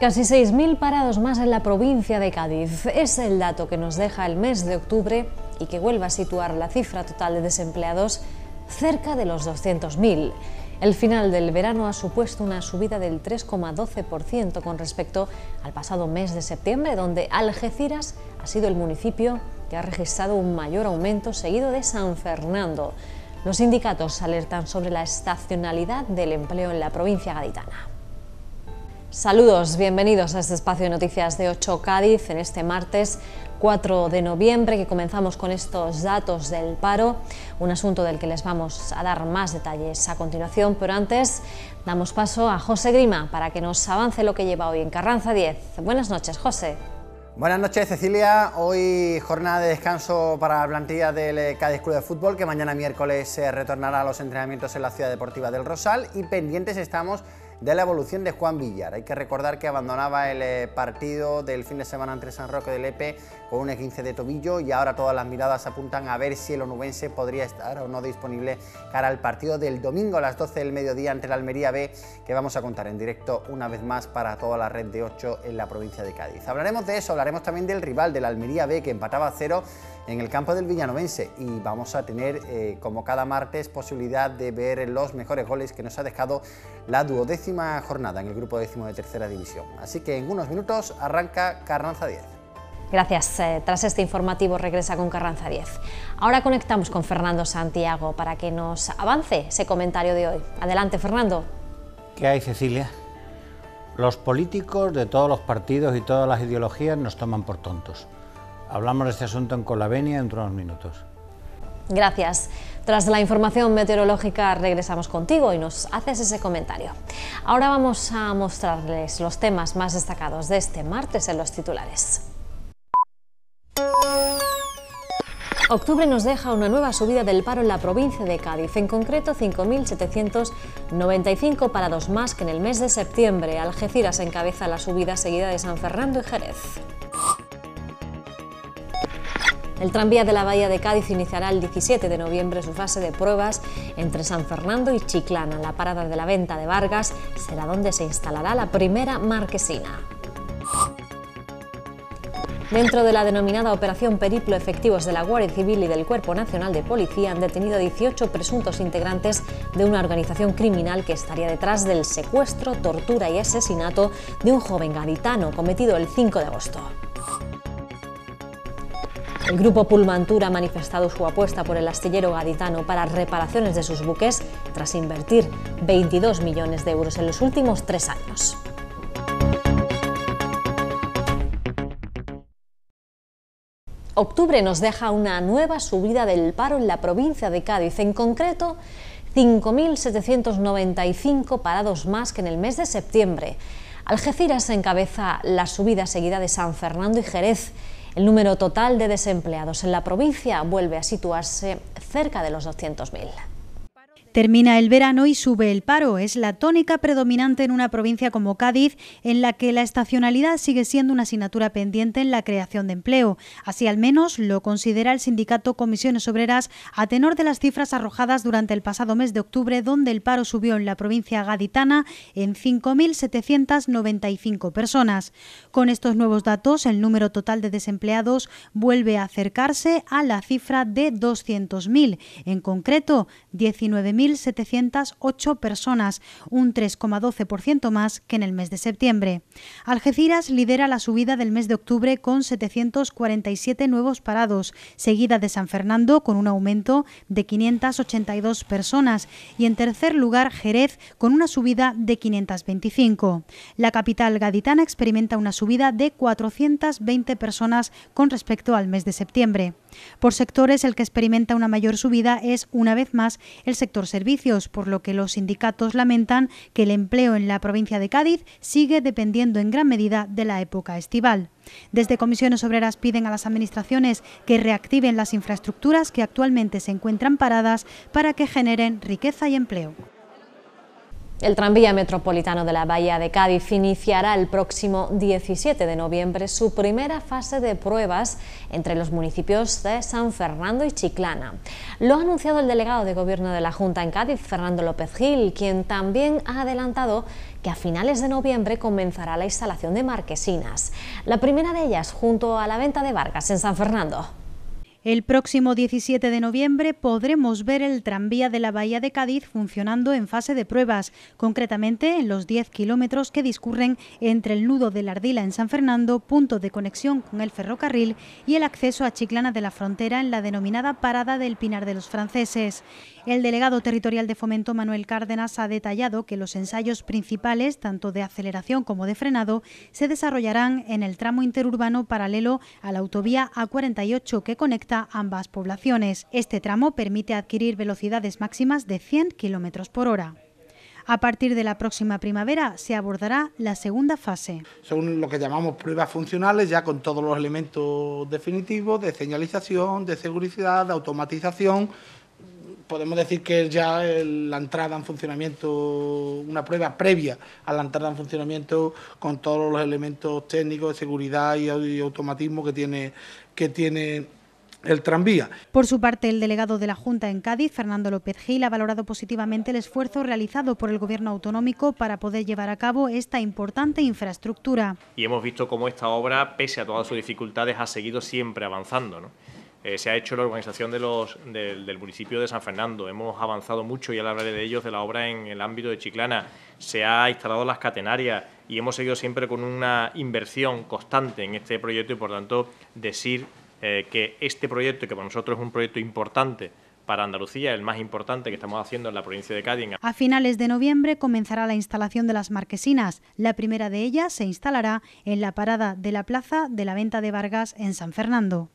Casi 6.000 parados más en la provincia de Cádiz. Es el dato que nos deja el mes de octubre y que vuelve a situar la cifra total de desempleados cerca de los 200.000. El final del verano ha supuesto una subida del 3,12% con respecto al pasado mes de septiembre, donde Algeciras ha sido el municipio que ha registrado un mayor aumento, seguido de San Fernando. Los sindicatos alertan sobre la estacionalidad del empleo en la provincia gaditana. Saludos, bienvenidos a este espacio de noticias de 8 Cádiz en este martes 4 de noviembre que comenzamos con estos datos del paro, un asunto del que les vamos a dar más detalles a continuación, pero antes damos paso a José Grima para que nos avance lo que lleva hoy en Carranza 10. Buenas noches, José. Buenas noches, Cecilia. Hoy jornada de descanso para la plantilla del Cádiz Club de Fútbol, que mañana miércoles se retornará a los entrenamientos en la Ciudad Deportiva del Rosal y pendientes estamos de la evolución de Juan Villar. Hay que recordar que abandonaba el eh, partido del fin de semana entre San Roque del Lepe con un E15 de tobillo y ahora todas las miradas apuntan a ver si el onubense podría estar o no disponible cara al partido del domingo a las 12 del mediodía ante la Almería B que vamos a contar en directo una vez más para toda la red de 8 en la provincia de Cádiz. Hablaremos de eso, hablaremos también del rival de la Almería B que empataba a cero en el campo del Villanovense y vamos a tener eh, como cada martes posibilidad de ver los mejores goles que nos ha dejado la duodécima jornada en el grupo décimo de tercera división. Así que en unos minutos arranca Carranza 10. Gracias. Eh, tras este informativo regresa con Carranza 10. Ahora conectamos con Fernando Santiago para que nos avance ese comentario de hoy. Adelante, Fernando. ¿Qué hay, Cecilia? Los políticos de todos los partidos y todas las ideologías nos toman por tontos. Hablamos de este asunto en Colavenia dentro de unos minutos. Gracias. Tras la información meteorológica regresamos contigo y nos haces ese comentario. Ahora vamos a mostrarles los temas más destacados de este martes en los titulares. Octubre nos deja una nueva subida del paro en la provincia de Cádiz, en concreto 5.795 parados más que en el mes de septiembre. Algeciras encabeza la subida seguida de San Fernando y Jerez. El tranvía de la Bahía de Cádiz iniciará el 17 de noviembre su fase de pruebas entre San Fernando y Chiclana. La parada de la venta de Vargas será donde se instalará la primera marquesina. Dentro de la denominada Operación Periplo, efectivos de la Guardia Civil y del Cuerpo Nacional de Policía han detenido 18 presuntos integrantes de una organización criminal que estaría detrás del secuestro, tortura y asesinato de un joven gaditano cometido el 5 de agosto. El grupo Pulmantur ha manifestado su apuesta por el astillero gaditano para reparaciones de sus buques tras invertir 22 millones de euros en los últimos tres años. Octubre nos deja una nueva subida del paro en la provincia de Cádiz, en concreto 5.795 parados más que en el mes de septiembre. Algeciras encabeza la subida seguida de San Fernando y Jerez el número total de desempleados en la provincia vuelve a situarse cerca de los 200.000. Termina el verano y sube el paro. Es la tónica predominante en una provincia como Cádiz, en la que la estacionalidad sigue siendo una asignatura pendiente en la creación de empleo. Así al menos lo considera el sindicato Comisiones Obreras a tenor de las cifras arrojadas durante el pasado mes de octubre, donde el paro subió en la provincia gaditana en 5.795 personas. Con estos nuevos datos, el número total de desempleados vuelve a acercarse a la cifra de 200.000, en concreto 19.000 1.708 personas, un 3,12% más que en el mes de septiembre. Algeciras lidera la subida del mes de octubre con 747 nuevos parados, seguida de San Fernando con un aumento de 582 personas y en tercer lugar Jerez con una subida de 525. La capital gaditana experimenta una subida de 420 personas con respecto al mes de septiembre. Por sectores, el que experimenta una mayor subida es, una vez más, el sector servicios, por lo que los sindicatos lamentan que el empleo en la provincia de Cádiz sigue dependiendo en gran medida de la época estival. Desde Comisiones Obreras piden a las administraciones que reactiven las infraestructuras que actualmente se encuentran paradas para que generen riqueza y empleo. El tranvía metropolitano de la Bahía de Cádiz iniciará el próximo 17 de noviembre su primera fase de pruebas entre los municipios de San Fernando y Chiclana. Lo ha anunciado el delegado de Gobierno de la Junta en Cádiz, Fernando López Gil, quien también ha adelantado que a finales de noviembre comenzará la instalación de marquesinas. La primera de ellas junto a la venta de Vargas en San Fernando. El próximo 17 de noviembre podremos ver el tranvía de la Bahía de Cádiz funcionando en fase de pruebas, concretamente en los 10 kilómetros que discurren entre el nudo de la Ardila en San Fernando, punto de conexión con el ferrocarril, y el acceso a Chiclana de la Frontera en la denominada Parada del Pinar de los Franceses. El delegado territorial de Fomento, Manuel Cárdenas, ha detallado que los ensayos principales, tanto de aceleración como de frenado, se desarrollarán en el tramo interurbano paralelo a la autovía A48 que conecta ambas poblaciones. Este tramo permite adquirir velocidades máximas de 100 km por hora. A partir de la próxima primavera se abordará la segunda fase. Son lo que llamamos pruebas funcionales, ya con todos los elementos definitivos de señalización, de seguridad, de automatización, podemos decir que es ya la entrada en funcionamiento, una prueba previa a la entrada en funcionamiento con todos los elementos técnicos de seguridad y, automatismo que tiene, que tiene el tranvía. Por su parte, el delegado de la Junta en Cádiz, Fernando López Gil, ha valorado positivamente el esfuerzo realizado por el Gobierno autonómico para poder llevar a cabo esta importante infraestructura. Y hemos visto cómo esta obra, pese a todas sus dificultades, ha seguido siempre avanzando. ¿no? Eh, se ha hecho la organización de los, del municipio de San Fernando. Hemos avanzado mucho, y ya hablaré de ellos, de la obra en el ámbito de Chiclana. Se ha instalado las catenarias y hemos seguido siempre con una inversión constante en este proyecto y, por tanto, decir eh, que este proyecto, que para nosotros es un proyecto importante, para Andalucía, el más importante que estamos haciendo en la provincia de Cádiz. A finales de noviembre comenzará la instalación de las marquesinas. La primera de ellas se instalará en la parada de la plaza de la venta de Vargas en San Fernando.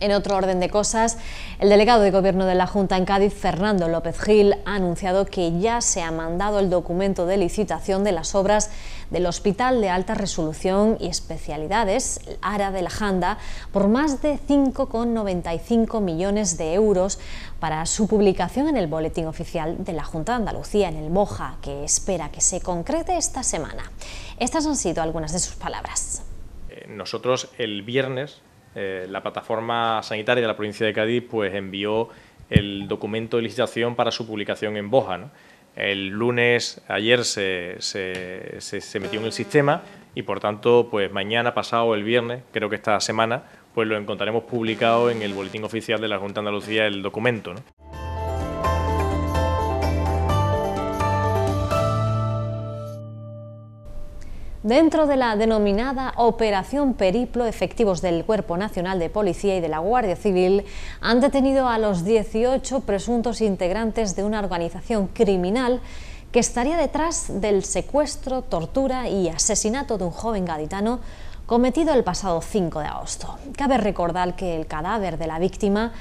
En otro orden de cosas, el delegado de Gobierno de la Junta en Cádiz, Fernando López Gil, ha anunciado que ya se ha mandado el documento de licitación de las obras del Hospital de Alta Resolución y Especialidades, ARA de la Janda, por más de 5,95 millones de euros para su publicación en el Boletín Oficial de la Junta de Andalucía, en el Moja, que espera que se concrete esta semana. Estas han sido algunas de sus palabras. Eh, nosotros el viernes eh, la plataforma sanitaria de la provincia de Cádiz pues envió el documento de licitación para su publicación en Boja. El lunes, ayer, se, metió en el sistema y, por tanto, pues mañana, pasado, el viernes, creo que esta semana, pues lo encontraremos publicado en el Boletín Oficial de la Junta de Andalucía el documento. Dentro de la denominada Operación Periplo, efectivos del Cuerpo Nacional de Policía y de la Guardia Civil han detenido a los 18 presuntos integrantes de una organización criminal que estaría detrás del secuestro, tortura y asesinato de un joven gaditano cometido el pasado 5 de agosto. Cabe recordar que el cadáver de la víctima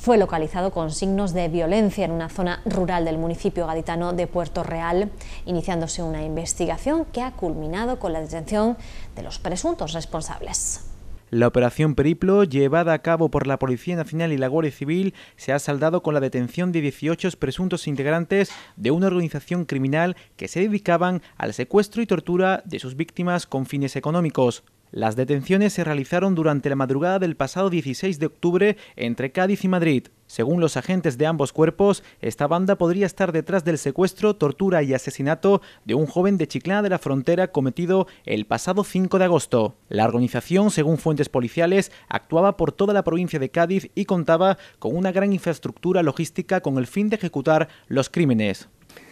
fue localizado con signos de violencia en una zona rural del municipio gaditano de Puerto Real, iniciándose una investigación que ha culminado con la detención de los presuntos responsables. La operación Periplo, llevada a cabo por la Policía Nacional y la Guardia Civil, se ha saldado con la detención de 18 presuntos integrantes de una organización criminal que se dedicaban al secuestro y tortura de sus víctimas con fines económicos. Las detenciones se realizaron durante la madrugada del pasado 16 de octubre entre Cádiz y Madrid. Según los agentes de ambos cuerpos, esta banda podría estar detrás del secuestro, tortura y asesinato de un joven de Chiclana de la Frontera cometido el pasado 5 de agosto. La organización, según fuentes policiales, actuaba por toda la provincia de Cádiz y contaba con una gran infraestructura logística con el fin de ejecutar los crímenes.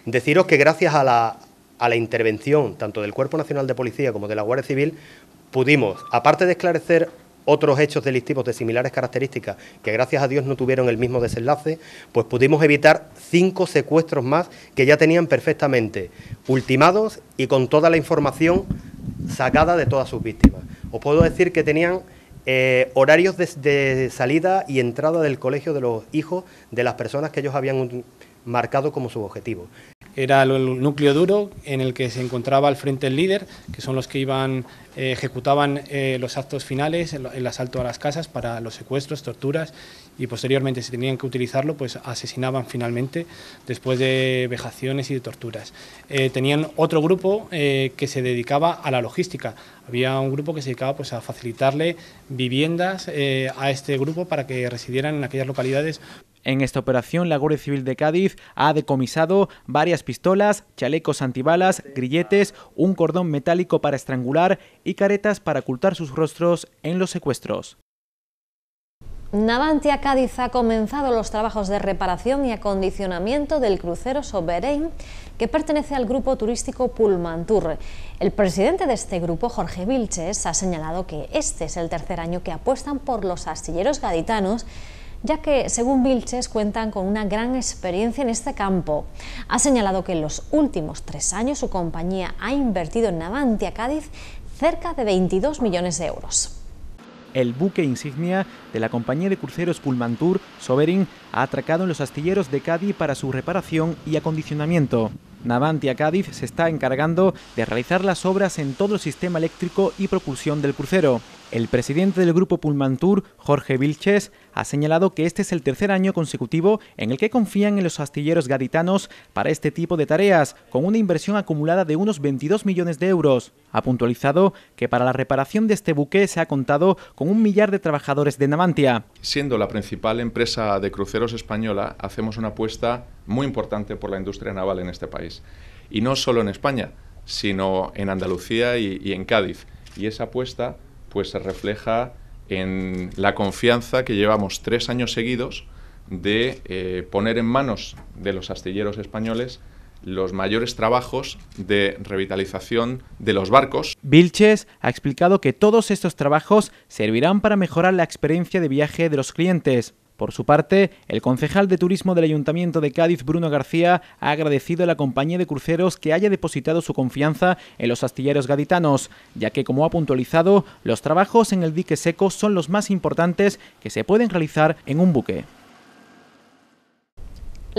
Deciros que gracias a la, a la intervención tanto del Cuerpo Nacional de Policía como de la Guardia Civil, pudimos, aparte de esclarecer otros hechos delictivos de similares características que gracias a Dios no tuvieron el mismo desenlace, pues pudimos evitar cinco secuestros más que ya tenían perfectamente ultimados y con toda la información sacada de todas sus víctimas. Os puedo decir que tenían eh, horarios de, salida y entrada del colegio de los hijos de las personas que ellos habían marcado como su objetivo. Era el núcleo duro en el que se encontraba al frente el líder, que son los que iban, eh, ejecutaban eh, los actos finales, el, asalto a las casas para los secuestros, torturas y posteriormente si tenían que utilizarlo, pues asesinaban finalmente después de vejaciones y de torturas. Eh, tenían otro grupo que se dedicaba a la logística. Había un grupo que se dedicaba pues, a facilitarle viviendas a este grupo para que residieran en aquellas localidades en esta operación, la Guardia Civil de Cádiz ha decomisado varias pistolas, chalecos antibalas, grilletes, un cordón metálico para estrangular y caretas para ocultar sus rostros en los secuestros. Navantia Cádiz ha comenzado los trabajos de reparación y acondicionamiento del crucero Sovereign que pertenece al grupo turístico Pullman Tour. El presidente de este grupo, Jorge Vilches, ha señalado que este es el tercer año que apuestan por los astilleros gaditanos ya que, según Vilches, cuentan con una gran experiencia en este campo. Ha señalado que en los últimos tres años su compañía ha invertido en Navantia Cádiz cerca de 22 millones de euros. El buque insignia de la compañía de cruceros Tour, Sovereign, ha atracado en los astilleros de Cádiz para su reparación y acondicionamiento. Navantia Cádiz se está encargando de realizar las obras en todo el sistema eléctrico y propulsión del crucero. El presidente del grupo Tour, Jorge Vilches, ha señalado que este es el tercer año consecutivo en el que confían en los astilleros gaditanos para este tipo de tareas, con una inversión acumulada de unos 22 millones de euros. Ha puntualizado que para la reparación de este buque se ha contado con un millar de trabajadores de Navantia. Siendo la principal empresa de cruceros española, hacemos una apuesta muy importante por la industria naval en este país. Y no solo en España, sino en Andalucía y en Cádiz. Y esa apuesta pues se refleja en la confianza que llevamos tres años seguidos de eh, poner en manos de los astilleros españoles los mayores trabajos de revitalización de los barcos. Vilches ha explicado que todos estos trabajos servirán para mejorar la experiencia de viaje de los clientes. Por su parte, el concejal de turismo del Ayuntamiento de Cádiz, Bruno García, ha agradecido a la compañía de cruceros que haya depositado su confianza en los astilleros gaditanos, ya que, como ha puntualizado, los trabajos en el dique seco son los más importantes que se pueden realizar en un buque.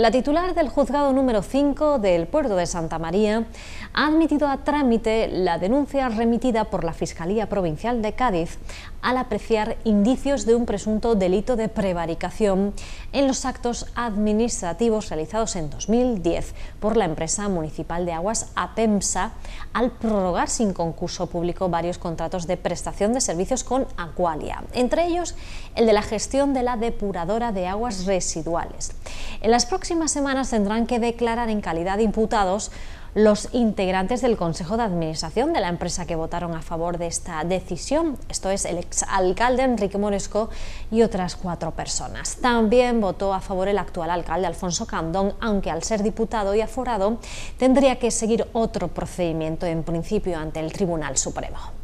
La titular del juzgado número 5 del puerto de Santa María ha admitido a trámite la denuncia remitida por la Fiscalía Provincial de Cádiz al apreciar indicios de un presunto delito de prevaricación en los actos administrativos realizados en 2010 por la empresa municipal de aguas APEMSA al prorrogar sin concurso público varios contratos de prestación de servicios con Aqualia, entre ellos el de la gestión de la depuradora de aguas residuales. En las próximas semanas tendrán que declarar en calidad de imputados los integrantes del Consejo de Administración de la empresa que votaron a favor de esta decisión. Esto es el exalcalde Enrique Moresco y otras cuatro personas. También votó a favor el actual alcalde Alfonso Candón, aunque al ser diputado y aforado tendría que seguir otro procedimiento en principio ante el Tribunal Supremo.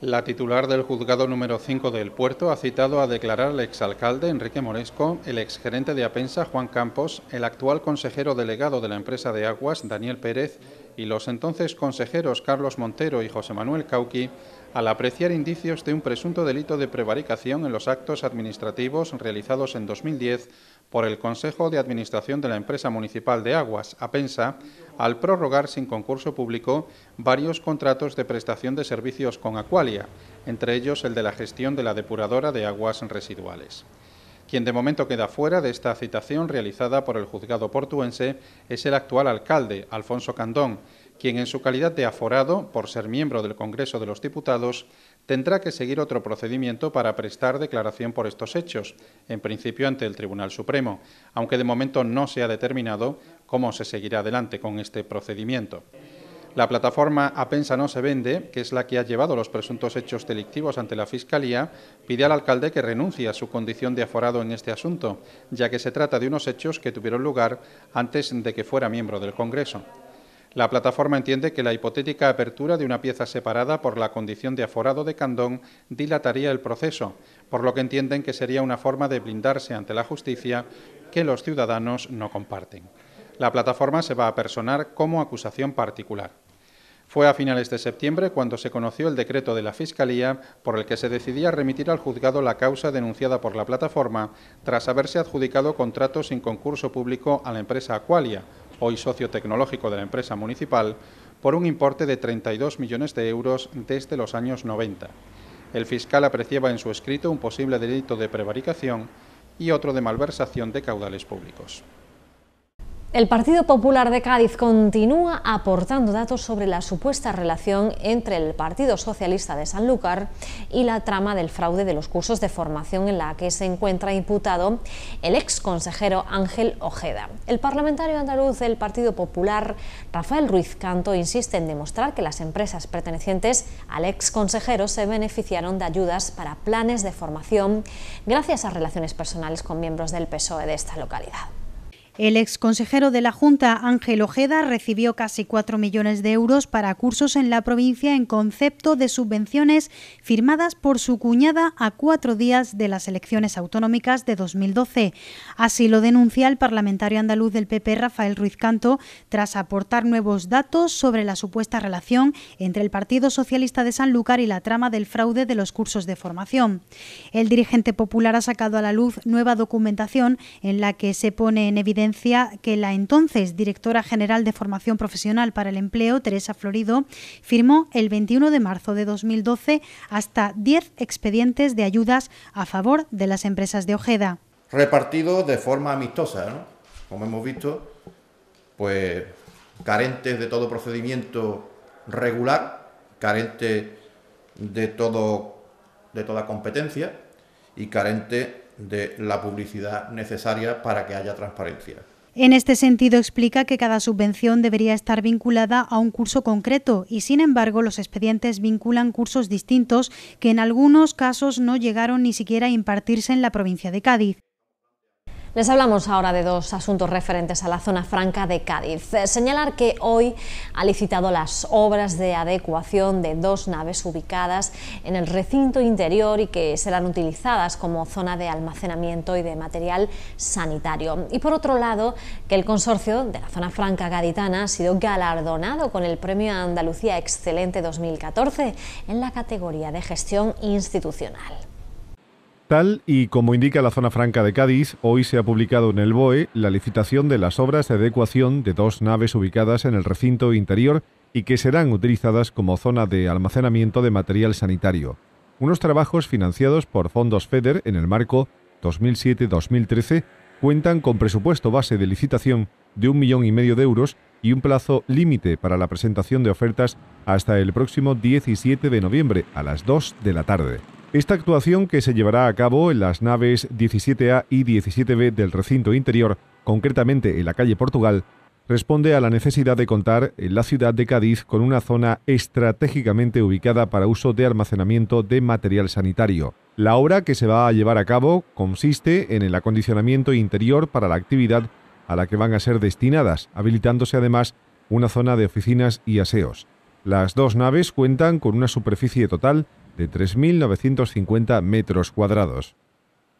La titular del juzgado número 5 del puerto ha citado a declarar al exalcalde Enrique Moresco, el exgerente de Apensa Juan Campos, el actual consejero delegado de la empresa de aguas Daniel Pérez y los entonces consejeros Carlos Montero y José Manuel Cauqui al apreciar indicios de un presunto delito de prevaricación en los actos administrativos realizados en 2010 por el Consejo de Administración de la Empresa Municipal de Aguas, APENSA, al prorrogar sin concurso público varios contratos de prestación de servicios con Aqualia, entre ellos el de la gestión de la depuradora de aguas residuales. Quien de momento queda fuera de esta citación realizada por el juzgado portuense es el actual alcalde, Alfonso Candón, quien en su calidad de aforado, por ser miembro del Congreso de los Diputados, tendrá que seguir otro procedimiento para prestar declaración por estos hechos, en principio ante el Tribunal Supremo, aunque de momento no se ha determinado cómo se seguirá adelante con este procedimiento. La plataforma Apensa no se vende, que es la que ha llevado los presuntos hechos delictivos ante la Fiscalía, pide al alcalde que renuncie a su condición de aforado en este asunto, ya que se trata de unos hechos que tuvieron lugar antes de que fuera miembro del Congreso. La plataforma entiende que la hipotética apertura de una pieza separada por la condición de aforado de Candón dilataría el proceso, por lo que entienden que sería una forma de blindarse ante la justicia que los ciudadanos no comparten. La plataforma se va a personar como acusación particular. Fue a finales de septiembre cuando se conoció el decreto de la Fiscalía por el que se decidía remitir al juzgado la causa denunciada por la plataforma tras haberse adjudicado contratos sin concurso público a la empresa Aqualia, hoy socio tecnológico de la empresa municipal, por un importe de 32 millones de euros desde los años 90. El fiscal apreciaba en su escrito un posible delito de prevaricación y otro de malversación de caudales públicos. El Partido Popular de Cádiz continúa aportando datos sobre la supuesta relación entre el Partido Socialista de Sanlúcar y la trama del fraude de los cursos de formación en la que se encuentra imputado el ex consejero Ángel Ojeda. El parlamentario andaluz del Partido Popular, Rafael Ruiz Canto, insiste en demostrar que las empresas pertenecientes al ex consejero se beneficiaron de ayudas para planes de formación gracias a relaciones personales con miembros del PSOE de esta localidad. El ex consejero de la Junta, Ángel Ojeda, recibió casi 4 millones de euros para cursos en la provincia en concepto de subvenciones firmadas por su cuñada a cuatro días de las elecciones autonómicas de 2012. Así lo denuncia el parlamentario andaluz del PP, Rafael Ruiz Canto, tras aportar nuevos datos sobre la supuesta relación entre el Partido Socialista de Sanlúcar y la trama del fraude de los cursos de formación. El dirigente popular ha sacado a la luz nueva documentación en la que se pone en evidencia que la entonces directora general de Formación Profesional para el Empleo, Teresa Florido, firmó el 21 de marzo de 2012 hasta 10 expedientes de ayudas a favor de las empresas de Ojeda. Repartidos de forma amistosa, ¿no? como hemos visto, pues carentes de todo procedimiento regular, carentes de, todo, de toda competencia y carente de la publicidad necesaria para que haya transparencia. En este sentido, explica que cada subvención debería estar vinculada a un curso concreto y, sin embargo, los expedientes vinculan cursos distintos que en algunos casos no llegaron ni siquiera a impartirse en la provincia de Cádiz. Les hablamos ahora de dos asuntos referentes a la zona franca de Cádiz. Eh, señalar que hoy ha licitado las obras de adecuación de dos naves ubicadas en el recinto interior y que serán utilizadas como zona de almacenamiento y de material sanitario. Y por otro lado, que el consorcio de la zona franca gaditana ha sido galardonado con el Premio Andalucía Excelente 2014 en la categoría de gestión institucional. Tal y como indica la zona franca de Cádiz, hoy se ha publicado en el BOE la licitación de las obras de adecuación de dos naves ubicadas en el recinto interior y que serán utilizadas como zona de almacenamiento de material sanitario. Unos trabajos financiados por fondos FEDER en el marco 2007-2013 cuentan con presupuesto base de licitación de un millón y medio de euros y un plazo límite para la presentación de ofertas hasta el próximo 17 de noviembre a las 2 de la tarde. Esta actuación, que se llevará a cabo en las naves 17A y 17B del recinto interior, concretamente en la calle Portugal, responde a la necesidad de contar en la ciudad de Cádiz con una zona estratégicamente ubicada para uso de almacenamiento de material sanitario. La obra que se va a llevar a cabo consiste en el acondicionamiento interior para la actividad a la que van a ser destinadas, habilitándose además una zona de oficinas y aseos. Las dos naves cuentan con una superficie total de 3.950 metros cuadrados.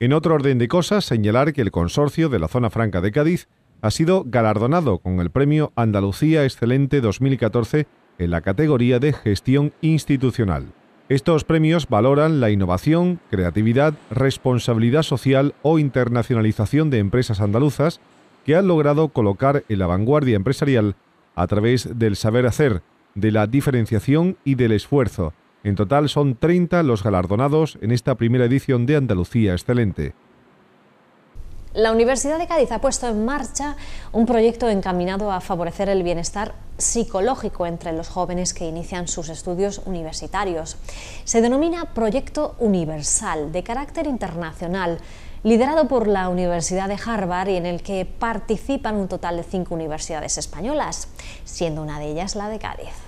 En otro orden de cosas, señalar que el consorcio de la zona franca de Cádiz ha sido galardonado con el Premio Andalucía Excelente 2014 en la categoría de gestión institucional. Estos premios valoran la innovación, creatividad, responsabilidad social o internacionalización de empresas andaluzas que han logrado colocar en la vanguardia empresarial a través del saber hacer, de la diferenciación y del esfuerzo, en total son 30 los galardonados en esta primera edición de Andalucía Excelente. La Universidad de Cádiz ha puesto en marcha un proyecto encaminado a favorecer el bienestar psicológico entre los jóvenes que inician sus estudios universitarios. Se denomina Proyecto Universal, de carácter internacional, liderado por la Universidad de Harvard y en el que participan un total de cinco universidades españolas, siendo una de ellas la de Cádiz.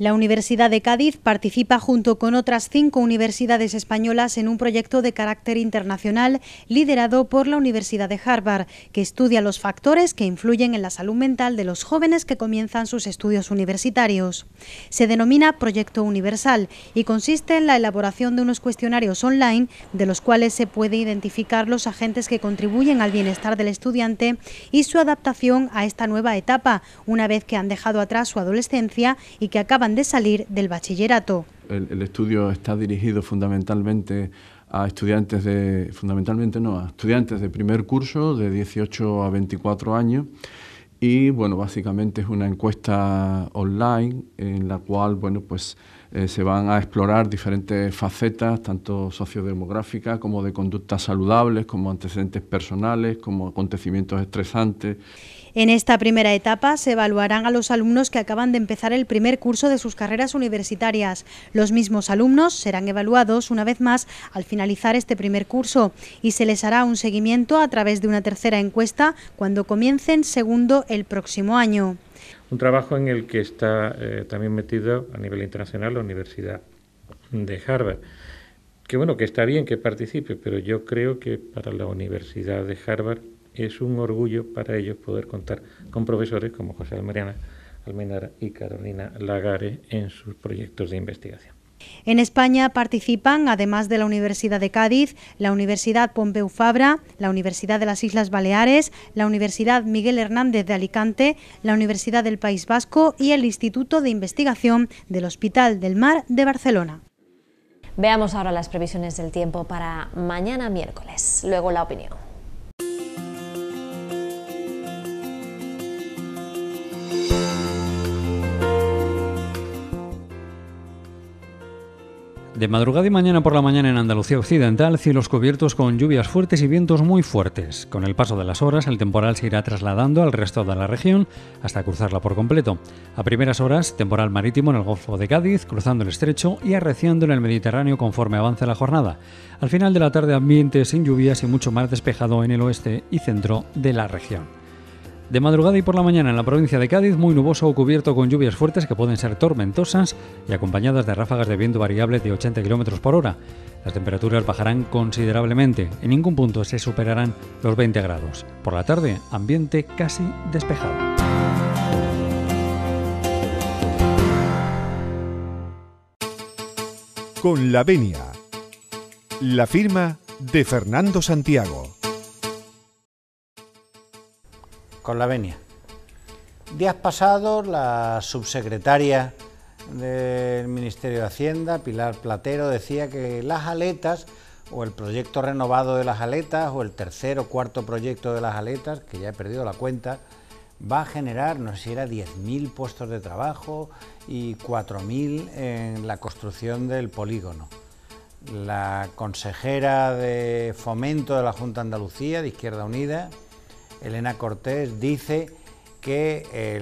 La Universidad de Cádiz participa junto con otras cinco universidades españolas en un proyecto de carácter internacional liderado por la Universidad de Harvard, que estudia los factores que influyen en la salud mental de los jóvenes que comienzan sus estudios universitarios. Se denomina Proyecto Universal y consiste en la elaboración de unos cuestionarios online de los cuales se puede identificar los agentes que contribuyen al bienestar del estudiante y su adaptación a esta nueva etapa, una vez que han dejado atrás su adolescencia y que acaban de salir del bachillerato. El, estudio está dirigido fundamentalmente a estudiantes de, fundamentalmente no, a estudiantes de primer curso de 18 a 24 años y bueno, básicamente es una encuesta online en la cual bueno, pues eh, se van a explorar diferentes facetas, tanto sociodemográficas como de conductas saludables, como antecedentes personales, como acontecimientos estresantes. En esta primera etapa se evaluarán a los alumnos que acaban de empezar el primer curso de sus carreras universitarias. Los mismos alumnos serán evaluados una vez más al finalizar este primer curso y se les hará un seguimiento a través de una tercera encuesta cuando comiencen segundo el próximo año. Un trabajo en el que está eh, también metido a nivel internacional la Universidad de Harvard. Que bueno, que está bien que participe, pero yo creo que para la Universidad de Harvard es un orgullo para ellos poder contar con profesores como José Almeriana Almenara y Carolina Lagare en sus proyectos de investigación. En España participan, además de la Universidad de Cádiz, la Universidad Pompeu Fabra, la Universidad de las Islas Baleares, la Universidad Miguel Hernández de Alicante, la Universidad del País Vasco y el Instituto de Investigación del Hospital del Mar de Barcelona. Veamos ahora las previsiones del tiempo para mañana miércoles, luego la opinión. De madrugada y mañana por la mañana en Andalucía Occidental, cielos cubiertos con lluvias fuertes y vientos muy fuertes. Con el paso de las horas, el temporal se irá trasladando al resto de la región hasta cruzarla por completo. A primeras horas, temporal marítimo en el Golfo de Cádiz, cruzando el estrecho y arreciando en el Mediterráneo conforme avance la jornada. Al final de la tarde, ambiente sin lluvias y mucho más despejado en el oeste y centro de la región. De madrugada y por la mañana en la provincia de Cádiz, muy nuboso o cubierto con lluvias fuertes que pueden ser tormentosas y acompañadas de ráfagas de viento variable de 80 km por hora. Las temperaturas bajarán considerablemente, en ningún punto se superarán los 20 grados. Por la tarde, ambiente casi despejado. Con la venia, la firma de Fernando Santiago con la venia. Días pasados, la subsecretaria del Ministerio de Hacienda, Pilar Platero, decía que las aletas, o el proyecto renovado de las aletas, o el tercer o cuarto proyecto de las aletas, que ya he perdido la cuenta, va a generar, no sé si era 10.000 puestos de trabajo y 4.000 en la construcción del polígono. La consejera de fomento de la Junta de Andalucía, de Izquierda Unida, Elena Cortés, dice que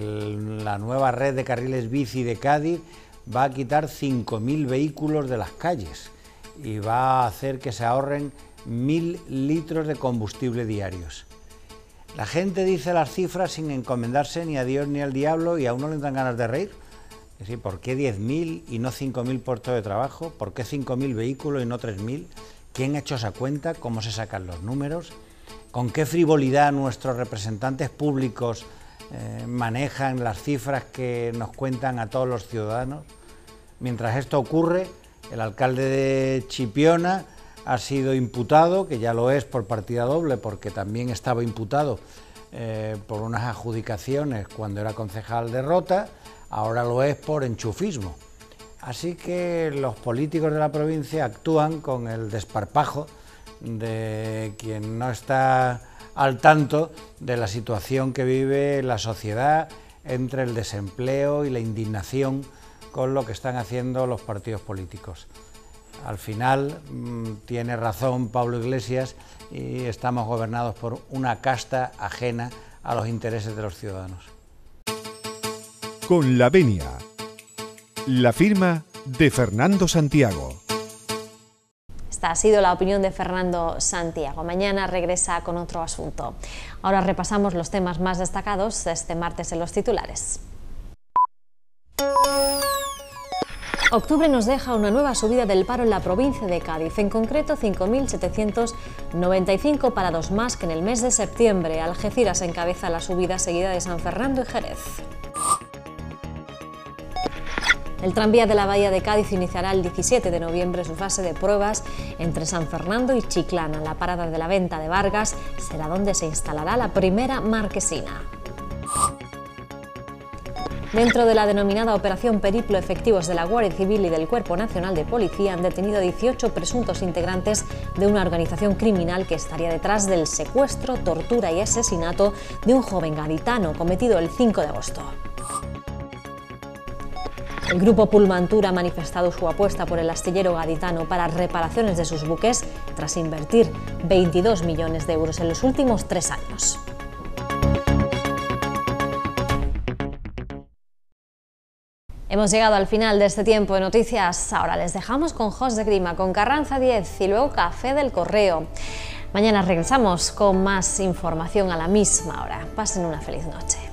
la nueva red de carriles bici de Cádiz va a quitar 5.000 vehículos de las calles y va a hacer que se ahorren 1.000 litros de combustible diarios. La gente dice las cifras sin encomendarse ni a Dios ni al diablo y a uno le dan ganas de reír. Es decir, ¿por qué 10.000 y no 5.000 puestos de trabajo? ¿Por qué 5.000 vehículos y no 3.000? ¿Quién ha hecho esa cuenta? ¿Cómo se sacan los números? Con qué frivolidad nuestros representantes públicos eh, manejan las cifras que nos cuentan a todos los ciudadanos. Mientras esto ocurre, el alcalde de Chipiona ha sido imputado, que ya lo es por partida doble, porque también estaba imputado eh, por unas adjudicaciones cuando era concejal de Rota, ahora lo es por enchufismo. Así que los políticos de la provincia actúan con el desparpajo de quien no está al tanto de la situación que vive la sociedad entre el desempleo y la indignación con lo que están haciendo los partidos políticos. Al final mm, tiene razón Pablo Iglesias y estamos gobernados por una casta ajena a los intereses de los ciudadanos. Con la venia, la firma de Fernando Santiago. Esta ha sido la opinión de Fernando Santiago. Mañana regresa con otro asunto. Ahora repasamos los temas más destacados este martes en los titulares. Octubre nos deja una nueva subida del paro en la provincia de Cádiz, en concreto 5.795 parados más que en el mes de septiembre. Algeciras encabeza la subida seguida de San Fernando y Jerez. El tranvía de la Bahía de Cádiz iniciará el 17 de noviembre su fase de pruebas entre San Fernando y Chiclana. La parada de la venta de Vargas será donde se instalará la primera marquesina. Dentro de la denominada Operación Periplo Efectivos de la Guardia Civil y del Cuerpo Nacional de Policía han detenido 18 presuntos integrantes de una organización criminal que estaría detrás del secuestro, tortura y asesinato de un joven gaditano cometido el 5 de agosto. El grupo Pulmantur ha manifestado su apuesta por el astillero gaditano para reparaciones de sus buques tras invertir 22 millones de euros en los últimos tres años. Hemos llegado al final de este tiempo de noticias. Ahora les dejamos con José Grima, con Carranza 10 y luego Café del Correo. Mañana regresamos con más información a la misma hora. Pasen una feliz noche.